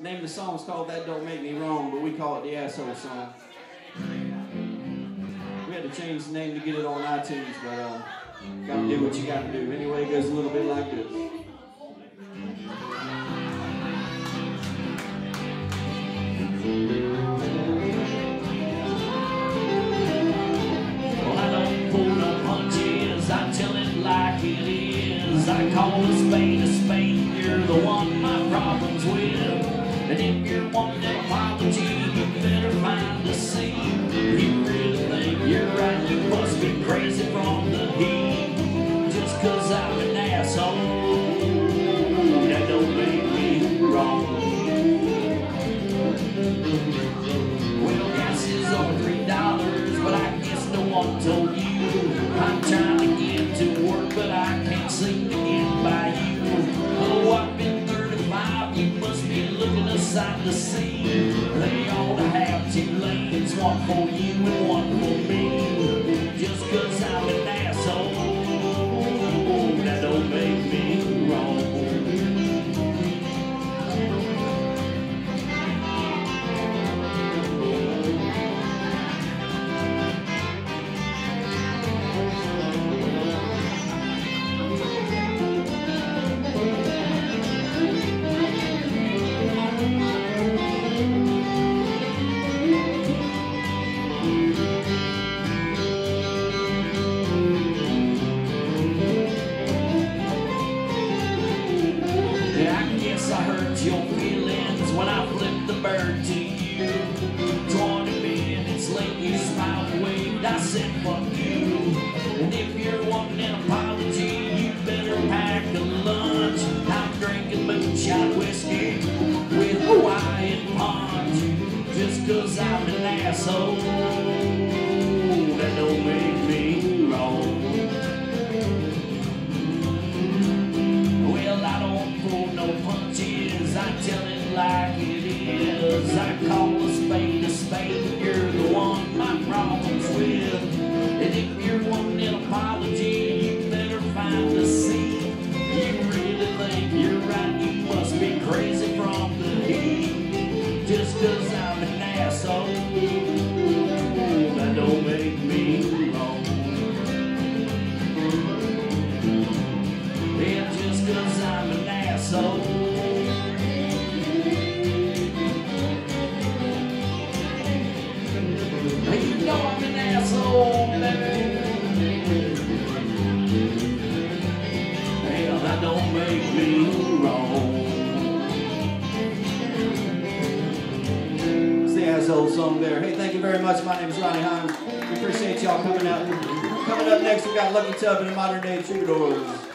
Name of the song is called That Don't Make Me Wrong, but we call it the Asshole Song. We had to change the name to get it on iTunes, but uh, gotta do what you gotta do. Anyway, it goes a little bit like this. I call a spade a spade, you're the one my problems with. Aside to see. They to have two lanes, one for you and one for me. Hurt your feelings when I flipped the bird to you. Twenty minutes late, you smiled waved. I said, fuck you. And if you're wanting an apology, you better pack a lunch. I'm drinking moonshine whiskey with Hawaiian punch. Just cause I'm an asshole, like it is. I call a spade a spade, you're the one my problem's with. And if you're wanting an apology, you better find a seat. You really think you're right, you must be crazy from the heat. Just cause I'm an asshole, that don't make me wrong. Yeah, just cause I'm an asshole. It's the Asshole Song there. Hey, thank you very much. My name is Ronnie Hymes. We appreciate y'all coming out. Coming up next, we got Lucky Tubb and the Modern Day Troubadours.